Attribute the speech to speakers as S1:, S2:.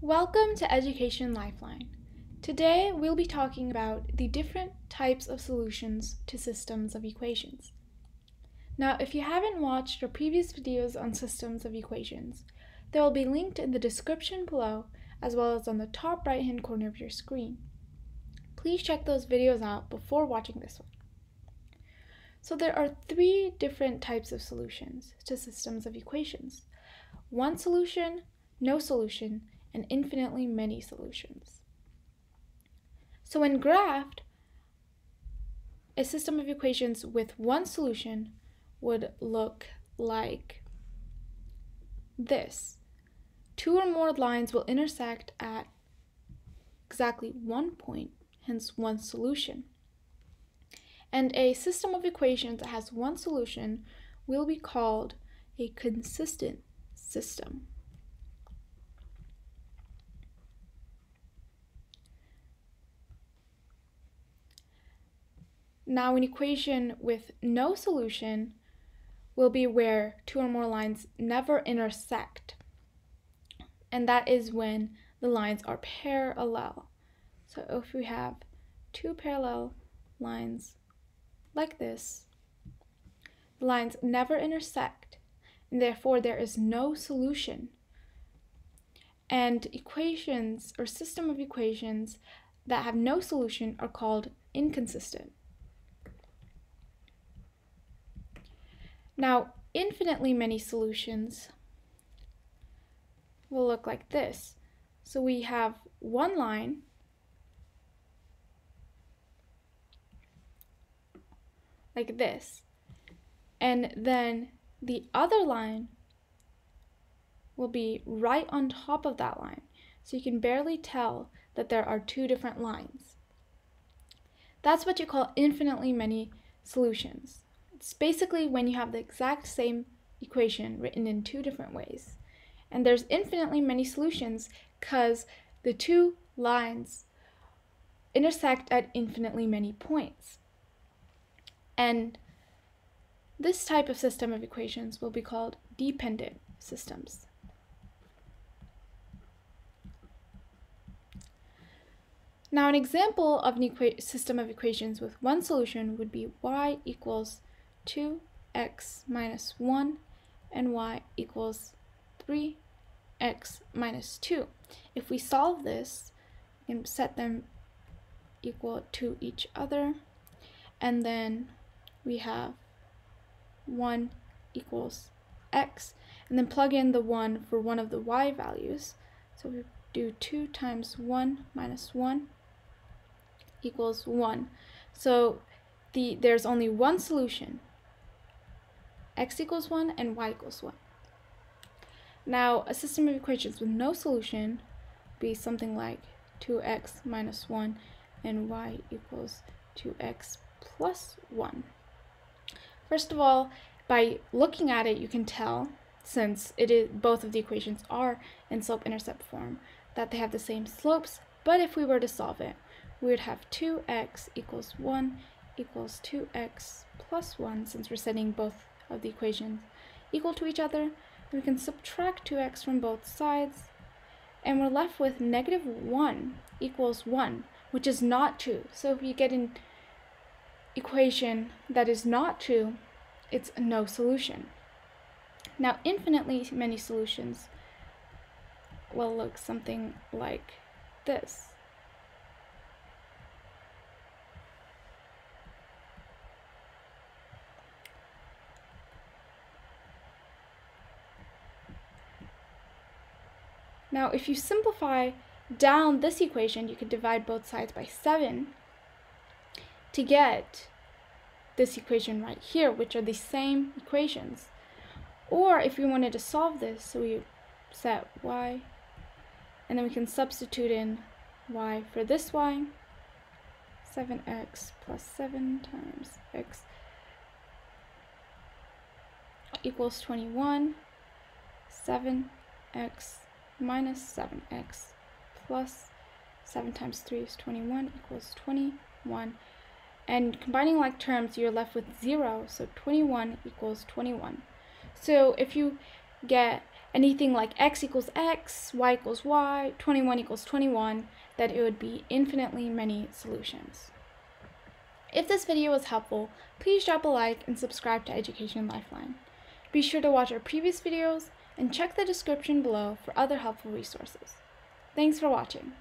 S1: Welcome to Education Lifeline. Today we'll be talking about the different types of solutions to systems of equations. Now, if you haven't watched our previous videos on systems of equations, they will be linked in the description below as well as on the top right hand corner of your screen. Please check those videos out before watching this one. So there are three different types of solutions to systems of equations. One solution, no solution, and infinitely many solutions. So in graphed, a system of equations with one solution would look like this. Two or more lines will intersect at exactly one point, hence one solution. And a system of equations that has one solution will be called a consistent system. Now an equation with no solution will be where two or more lines never intersect. And that is when the lines are parallel. So if we have two parallel lines like this, the lines never intersect, and therefore there is no solution. And equations or system of equations that have no solution are called inconsistent. Now, infinitely many solutions will look like this. So we have one line like this. And then the other line will be right on top of that line. So you can barely tell that there are two different lines. That's what you call infinitely many solutions. It's basically when you have the exact same equation written in two different ways. And there's infinitely many solutions because the two lines intersect at infinitely many points. And this type of system of equations will be called dependent systems. Now an example of an system of equations with one solution would be y equals 2x minus 1 and y equals 3x minus 2. If we solve this, can set them equal to each other, and then we have 1 equals x, and then plug in the 1 for one of the y values. So we do 2 times 1 minus 1 equals 1. So the there's only one solution x equals 1 and y equals 1. Now, a system of equations with no solution be something like 2x minus 1 and y equals 2x plus 1. First of all, by looking at it, you can tell, since it is both of the equations are in slope-intercept form, that they have the same slopes, but if we were to solve it, we would have 2x equals 1 equals 2x plus 1, since we're setting both of the equations equal to each other. We can subtract 2x from both sides, and we're left with negative 1 equals 1, which is not true. So if you get an equation that is not true, it's no solution. Now, infinitely many solutions will look something like this. Now, if you simplify down this equation, you could divide both sides by 7 to get this equation right here, which are the same equations. Or if we wanted to solve this, so we set y, and then we can substitute in y for this y, 7x plus 7 times x equals 21, 7x minus 7x plus 7 times 3 is 21 equals 21. And combining like terms, you're left with 0, so 21 equals 21. So if you get anything like x equals x, y equals y, 21 equals 21, that it would be infinitely many solutions. If this video was helpful, please drop a like and subscribe to Education Lifeline. Be sure to watch our previous videos and check the description below for other helpful resources. Thanks for watching.